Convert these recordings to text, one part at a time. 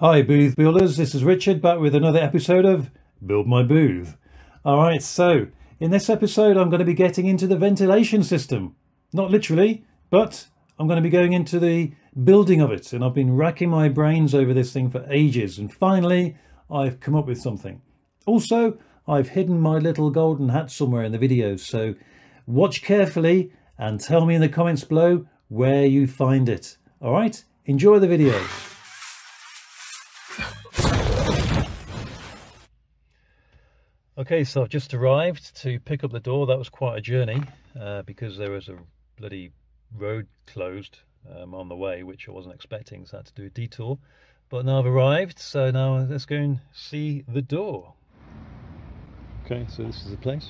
Hi booth builders, this is Richard back with another episode of Build My Booth. Alright, so in this episode I'm going to be getting into the ventilation system. Not literally, but I'm going to be going into the building of it and I've been racking my brains over this thing for ages and finally I've come up with something. Also, I've hidden my little golden hat somewhere in the video, so watch carefully and tell me in the comments below where you find it. Alright, enjoy the video. Okay, so I've just arrived to pick up the door. That was quite a journey uh, because there was a bloody road closed um, on the way, which I wasn't expecting, so I had to do a detour. But now I've arrived, so now let's go and see the door. Okay, so this is the place.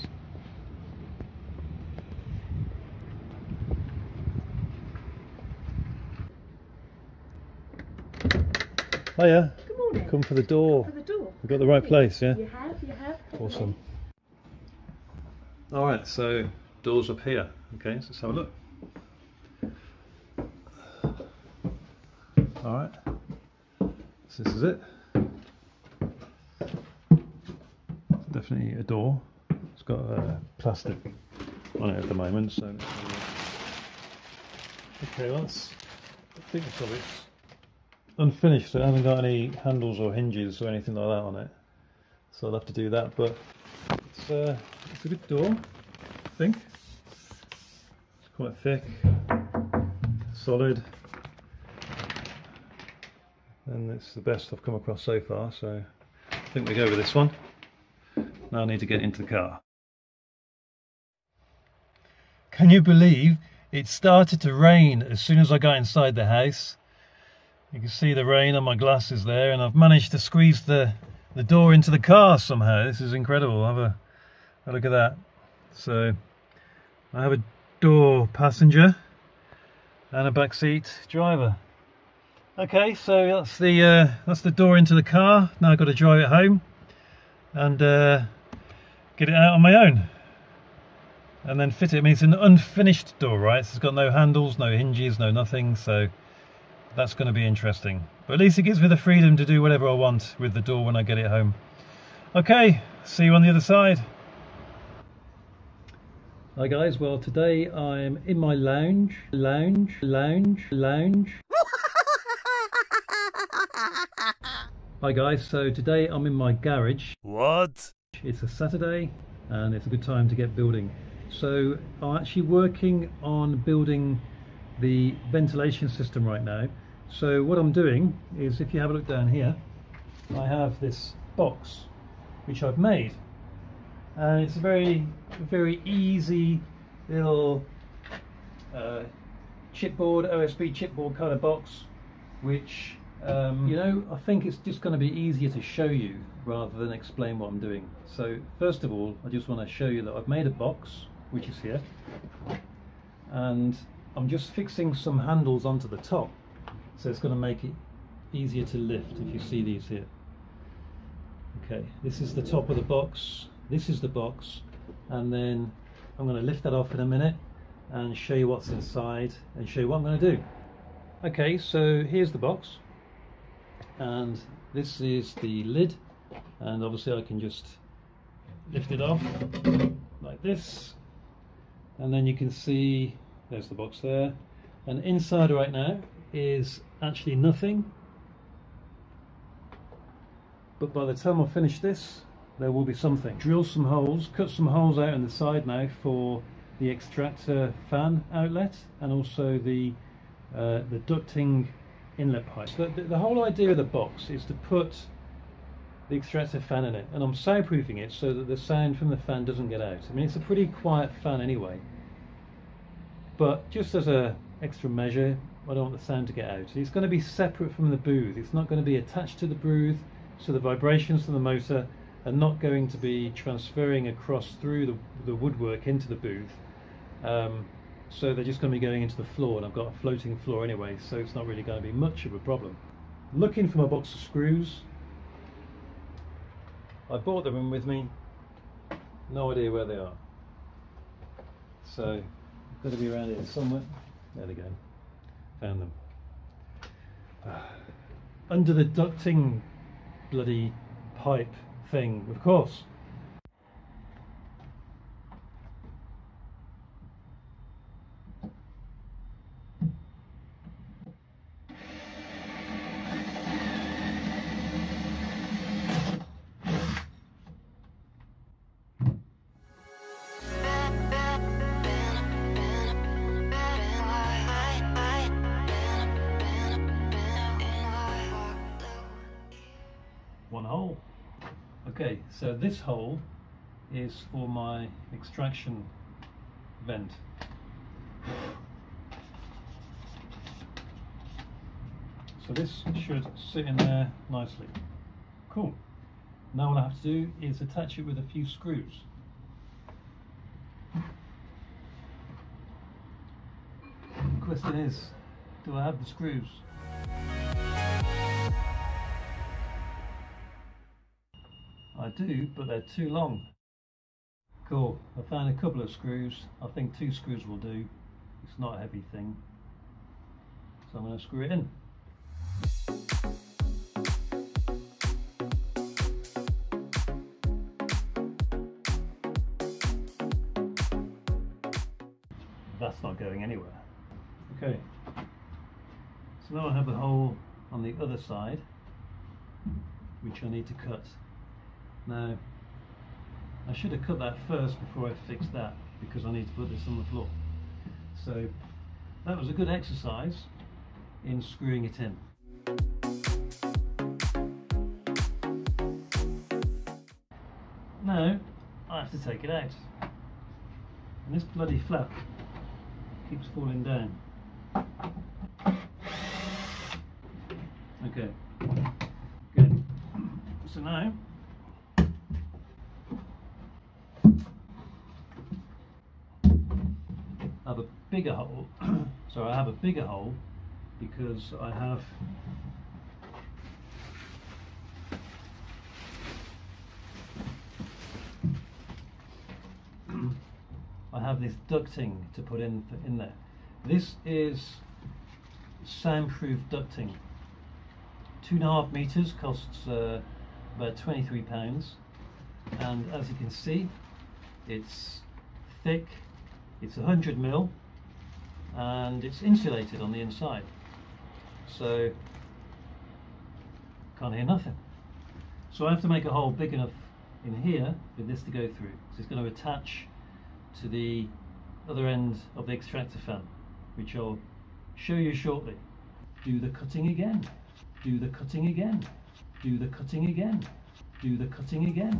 Hiya. Good morning. Come for the door. For the door. We've got the right place, yeah? You have, you have. Awesome. All right, so doors up here. Okay, so let's have a look. All right, so this is it. Definitely a door. It's got uh, plastic on it at the moment, so. Okay, well, that's, I think it's it's unfinished, so I haven't got any handles or hinges or anything like that on it. So I'll have to do that, but it's, uh, it's a good door, I think. It's quite thick, solid, and it's the best I've come across so far, so I think we go with this one. Now I need to get into the car. Can you believe it started to rain as soon as I got inside the house? You can see the rain on my glasses there, and I've managed to squeeze the the door into the car somehow. This is incredible. Have a, a look at that. So I have a door passenger and a back seat driver. Okay, so that's the uh, that's the door into the car. Now I've got to drive it home and uh, get it out on my own. And then fit it. I mean, it's an unfinished door, right? It's got no handles, no hinges, no nothing. So that's going to be interesting. But at least it gives me the freedom to do whatever I want with the door when I get it home. Okay, see you on the other side. Hi guys, well today I'm in my lounge, lounge, lounge, lounge. Hi guys, so today I'm in my garage. What? It's a Saturday and it's a good time to get building. So I'm actually working on building the ventilation system right now. So what I'm doing is if you have a look down here, I have this box which I've made. And it's a very, very easy little uh, chipboard, OSB chipboard kind of box, which, um, you know, I think it's just going to be easier to show you rather than explain what I'm doing. So first of all, I just want to show you that I've made a box, which is here, and I'm just fixing some handles onto the top so it's going to make it easier to lift if you see these here. Okay this is the top of the box this is the box and then I'm going to lift that off in a minute and show you what's inside and show you what I'm going to do. Okay so here's the box and this is the lid and obviously I can just lift it off like this and then you can see there's the box there and inside right now is actually nothing but by the time I finish this there will be something. Drill some holes, cut some holes out on the side now for the extractor fan outlet and also the uh, the ducting inlet pipe. So the, the whole idea of the box is to put the extractor fan in it and I'm soundproofing it so that the sound from the fan doesn't get out. I mean it's a pretty quiet fan anyway but just as a extra measure I don't want the sound to get out. It's going to be separate from the booth. It's not going to be attached to the booth, so the vibrations from the motor are not going to be transferring across through the, the woodwork into the booth. Um, so they're just going to be going into the floor, and I've got a floating floor anyway, so it's not really going to be much of a problem. Looking for my box of screws. I brought them in with me. No idea where they are. So, got to be around here somewhere. There they go found them. under the ducting bloody pipe thing, of course. Hole is for my extraction vent. So this should sit in there nicely. Cool. Now all I have to do is attach it with a few screws. The question is, do I have the screws? Do, but they're too long. Cool, I found a couple of screws. I think two screws will do. It's not a heavy thing. So I'm going to screw it in. That's not going anywhere. Okay, so now I have the hole on the other side, which I need to cut. Now, I should have cut that first before I fixed that because I need to put this on the floor. So that was a good exercise in screwing it in. Now I have to take it out. And this bloody flap keeps falling down. Okay, good. So now have a bigger hole. so I have a bigger hole because I have I have this ducting to put in in there. This is soundproof ducting. Two and a half meters costs uh, about 23 pounds, and as you can see, it's thick it's 100 mil and it's insulated on the inside. So can't hear nothing. So I have to make a hole big enough in here for this to go through. So it's going to attach to the other end of the extractor fan, which I'll show you shortly. Do the cutting again. Do the cutting again. Do the cutting again. Do the cutting again.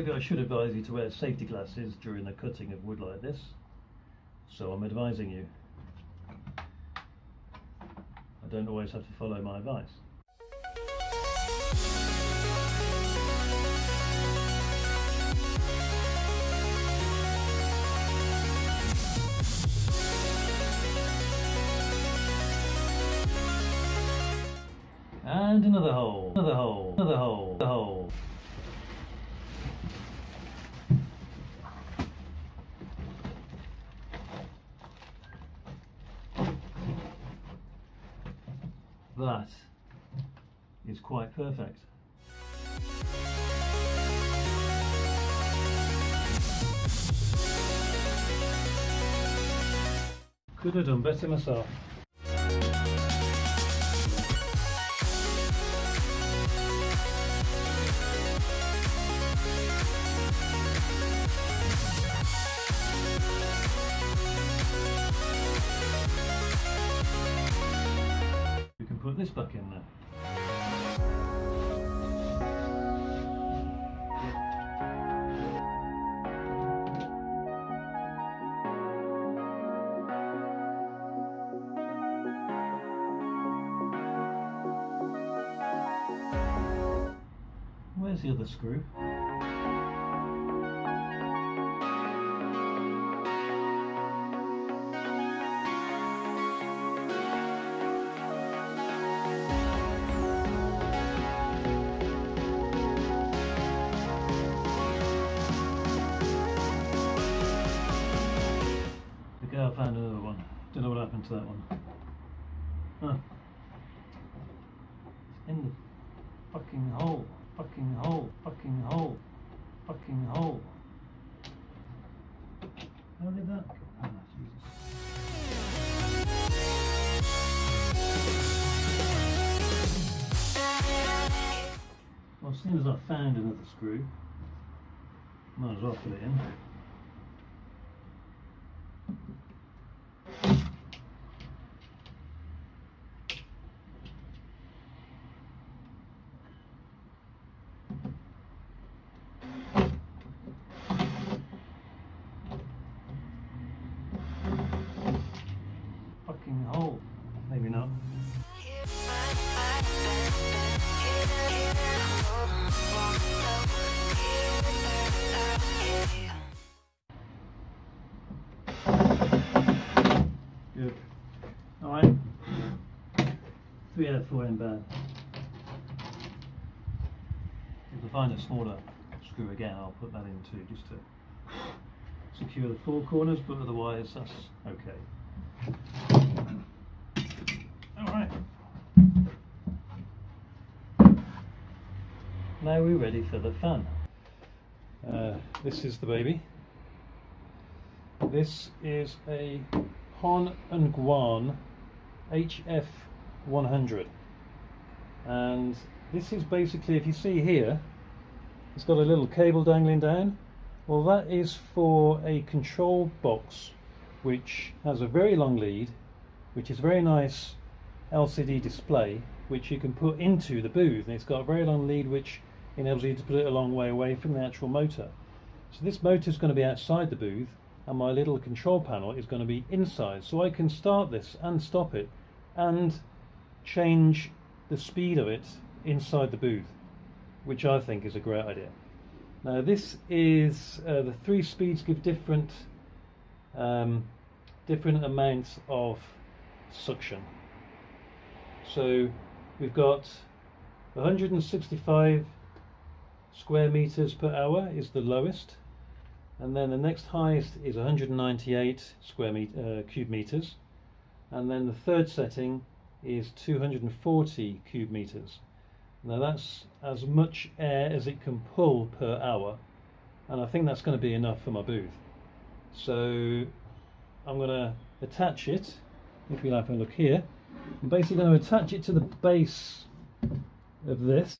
Maybe I should advise you to wear safety glasses during the cutting of wood like this. So I'm advising you. I don't always have to follow my advice. And another hole, another hole, another hole, another hole. That is quite perfect. Could have done better myself. This in. Where's the other screw? Happened to that one? Huh. It's In the fucking hole, fucking hole, fucking hole, fucking hole. How did that go? Ah, Jesus. Well, as soon as I found another screw, might as well put it in. Alright. Three out of four ain't bad. If I find a smaller screw again, I'll put that in too, just to secure the four corners, but otherwise that's okay. Alright. Now we're ready for the fun. Uh, this is the baby. This is a Hon and Guan HF 100 and this is basically if you see here it's got a little cable dangling down. Well that is for a control box which has a very long lead which is a very nice LCD display which you can put into the booth. And it's got a very long lead which enables you to put it a long way away from the actual motor. So this motor is going to be outside the booth and my little control panel is going to be inside. So I can start this and stop it and change the speed of it inside the booth which I think is a great idea. Now this is uh, the three speeds give different um, different amounts of suction. So we've got 165 square meters per hour is the lowest and then the next highest is 198 square met uh, cube meters and then the third setting is 240 cube meters now that's as much air as it can pull per hour and I think that's going to be enough for my booth so I'm going to attach it if you like a look here I'm basically going to attach it to the base of this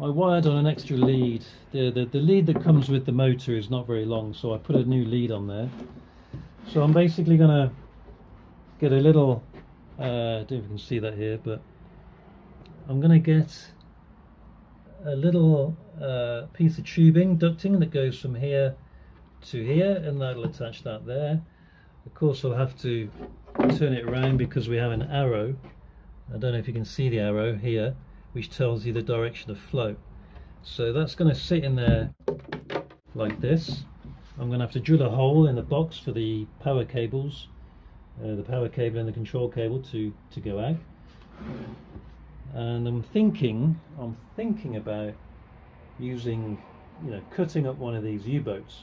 I wired on an extra lead. The, the, the lead that comes with the motor is not very long, so I put a new lead on there. So I'm basically going to get a little, uh, I don't know if you can see that here, but I'm going to get a little uh, piece of tubing, ducting, that goes from here to here, and that'll attach that there. Of course, I'll have to turn it around because we have an arrow. I don't know if you can see the arrow here which tells you the direction of flow. So that's going to sit in there like this. I'm going to have to drill a hole in the box for the power cables, uh, the power cable and the control cable to, to go out. And I'm thinking, I'm thinking about using, you know, cutting up one of these U-boats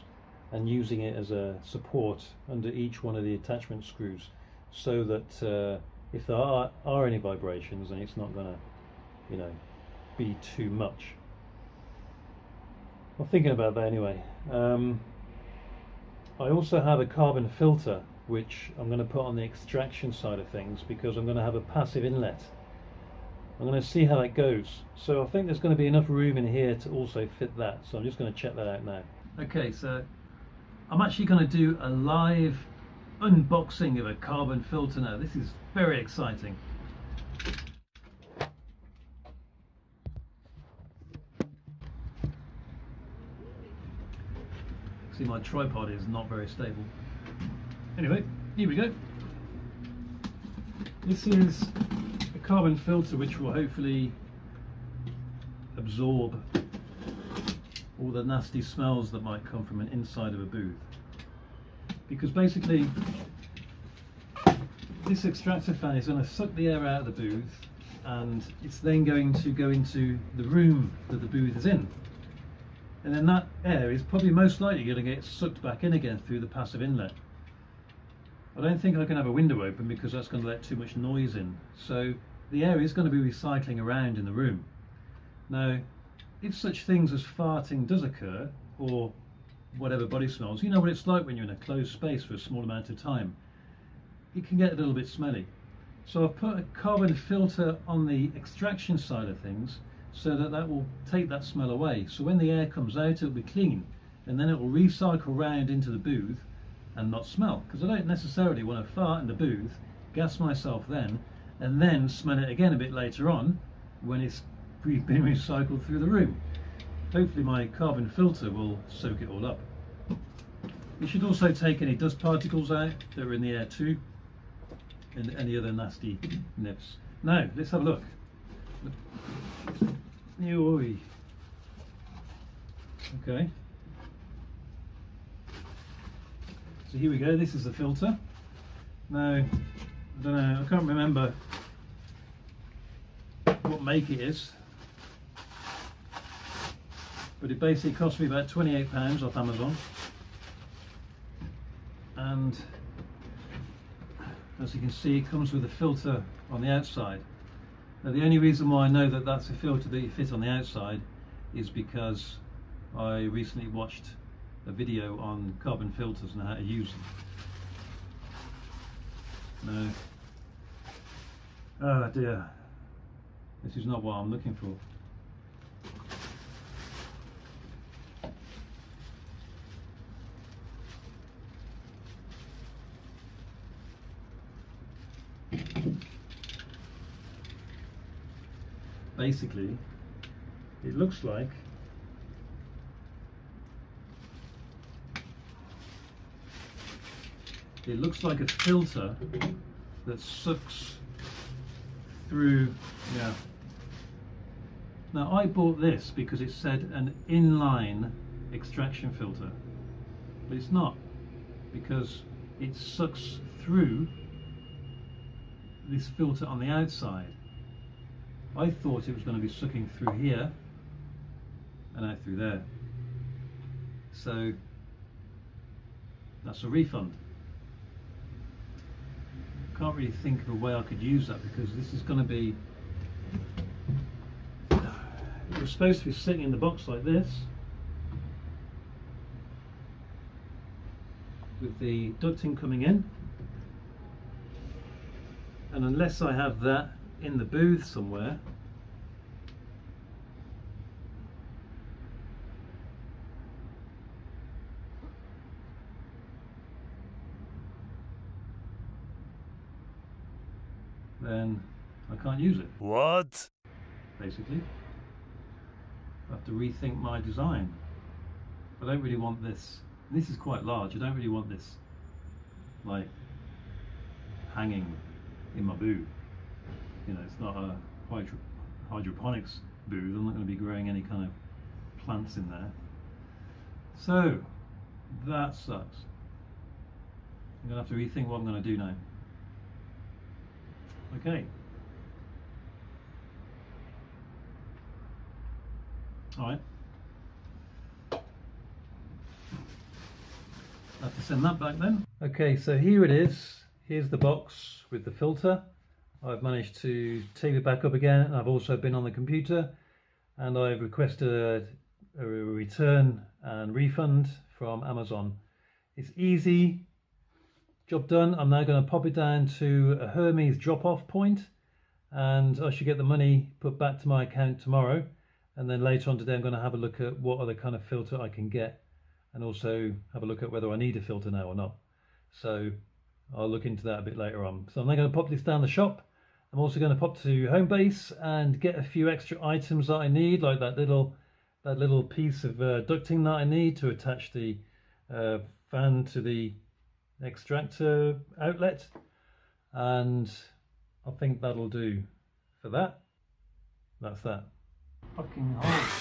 and using it as a support under each one of the attachment screws so that uh, if there are, are any vibrations then it's not going to you know, be too much. I'm thinking about that anyway. Um, I also have a carbon filter which I'm going to put on the extraction side of things because I'm going to have a passive inlet. I'm going to see how that goes. So I think there's going to be enough room in here to also fit that. So I'm just going to check that out now. Okay, so I'm actually going to do a live unboxing of a carbon filter now. This is very exciting. My tripod is not very stable. Anyway, here we go. This is a carbon filter which will hopefully absorb all the nasty smells that might come from an inside of a booth. Because basically, this extractor fan is going to suck the air out of the booth and it's then going to go into the room that the booth is in and then that air is probably most likely going to get sucked back in again through the passive inlet. I don't think I can have a window open because that's going to let too much noise in. So the air is going to be recycling around in the room. Now, if such things as farting does occur, or whatever body smells, you know what it's like when you're in a closed space for a small amount of time. It can get a little bit smelly. So I've put a carbon filter on the extraction side of things so that that will take that smell away. So when the air comes out, it'll be clean and then it will recycle round into the booth and not smell. Because I don't necessarily want to fart in the booth, gas myself then, and then smell it again a bit later on when it's been recycled through the room. Hopefully my carbon filter will soak it all up. It should also take any dust particles out that are in the air too, and any other nasty nips. Now, let's have a look. Okay. So here we go, this is the filter. Now, I don't know, I can't remember what make it is. But it basically cost me about £28 off Amazon. And as you can see, it comes with a filter on the outside. Now the only reason why I know that that's a filter that you fit on the outside is because I recently watched a video on carbon filters and how to use them. No. Oh ah, dear. This is not what I'm looking for. Basically, it looks like it looks like a filter that sucks through yeah. Now I bought this because it said an inline extraction filter but it's not because it sucks through this filter on the outside I thought it was going to be sucking through here and out through there. So that's a refund. Can't really think of a way I could use that because this is going to be it was supposed to be sitting in the box like this with the ducting coming in. And unless I have that in the booth somewhere then I can't use it. What? Basically. I have to rethink my design. I don't really want this. This is quite large. I don't really want this like hanging in my booth. You know, it's not a hydro hydroponics booth. I'm not going to be growing any kind of plants in there. So, that sucks. I'm going to have to rethink what I'm going to do now. Okay. All right. Have to send that back then. Okay, so here it is. Here's the box with the filter. I've managed to tape it back up again. I've also been on the computer and I've requested a, a return and refund from Amazon. It's easy, Job done. I'm now going to pop it down to a Hermes drop-off point and I should get the money put back to my account tomorrow. And then later on today, I'm going to have a look at what other kind of filter I can get and also have a look at whether I need a filter now or not. So I'll look into that a bit later on. So I'm now going to pop this down the shop. I'm also going to pop to Homebase and get a few extra items that I need, like that little that little piece of uh, ducting that I need to attach the uh, fan to the extractor outlet and I think that'll do for that. That's that. Fucking.